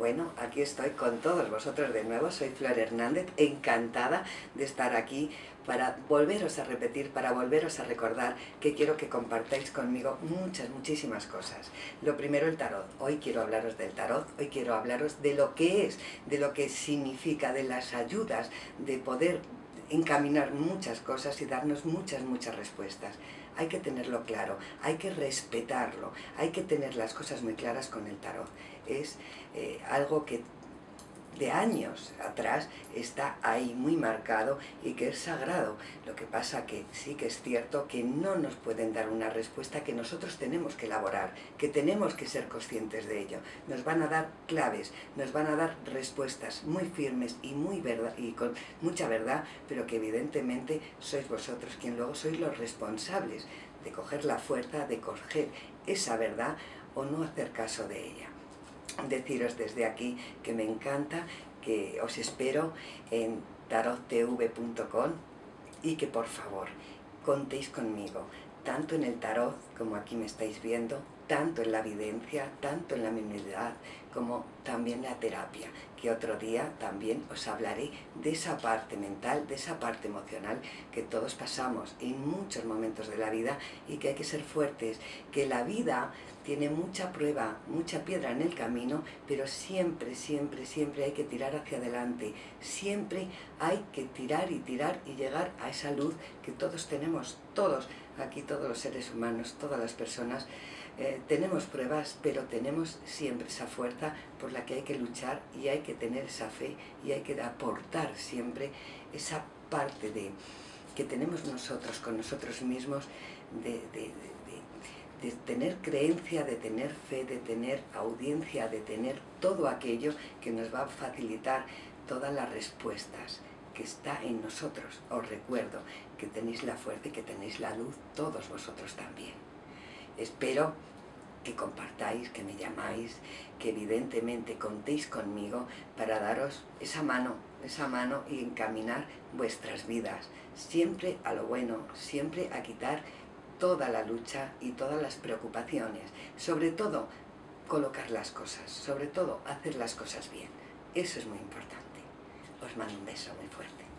Bueno, aquí estoy con todos vosotros de nuevo, soy Flor Hernández, encantada de estar aquí para volveros a repetir, para volveros a recordar que quiero que compartáis conmigo muchas, muchísimas cosas. Lo primero el tarot, hoy quiero hablaros del tarot, hoy quiero hablaros de lo que es, de lo que significa, de las ayudas, de poder encaminar muchas cosas y darnos muchas, muchas respuestas. Hay que tenerlo claro, hay que respetarlo, hay que tener las cosas muy claras con el tarot. Es eh, algo que de años atrás está ahí muy marcado y que es sagrado. Lo que pasa que sí que es cierto que no nos pueden dar una respuesta que nosotros tenemos que elaborar, que tenemos que ser conscientes de ello. Nos van a dar claves, nos van a dar respuestas muy firmes y, muy verdad, y con mucha verdad, pero que evidentemente sois vosotros quien luego sois los responsables de coger la fuerza, de coger esa verdad o no hacer caso de ella deciros desde aquí que me encanta, que os espero en tarottv.com y que por favor contéis conmigo, tanto en el tarot como aquí me estáis viendo, tanto en la evidencia, tanto en la mediunidad, como también la terapia, que otro día también os hablaré de esa parte mental, de esa parte emocional que todos pasamos en muchos momentos de la vida y que hay que ser fuertes, que la vida tiene mucha prueba, mucha piedra en el camino, pero siempre, siempre, siempre hay que tirar hacia adelante, siempre hay que tirar y tirar y llegar a esa luz que todos tenemos, todos, aquí todos los seres humanos, todas las personas, eh, tenemos pruebas, pero tenemos siempre esa fuerza por la que hay que luchar y hay que tener esa fe y hay que aportar siempre esa parte de que tenemos nosotros con nosotros mismos de, de tener creencia, de tener fe, de tener audiencia, de tener todo aquello que nos va a facilitar todas las respuestas que está en nosotros. Os recuerdo que tenéis la fuerza y que tenéis la luz, todos vosotros también. Espero que compartáis, que me llamáis, que evidentemente contéis conmigo para daros esa mano, esa mano y encaminar vuestras vidas, siempre a lo bueno, siempre a quitar toda la lucha y todas las preocupaciones, sobre todo colocar las cosas, sobre todo hacer las cosas bien. Eso es muy importante. Os mando un beso muy fuerte.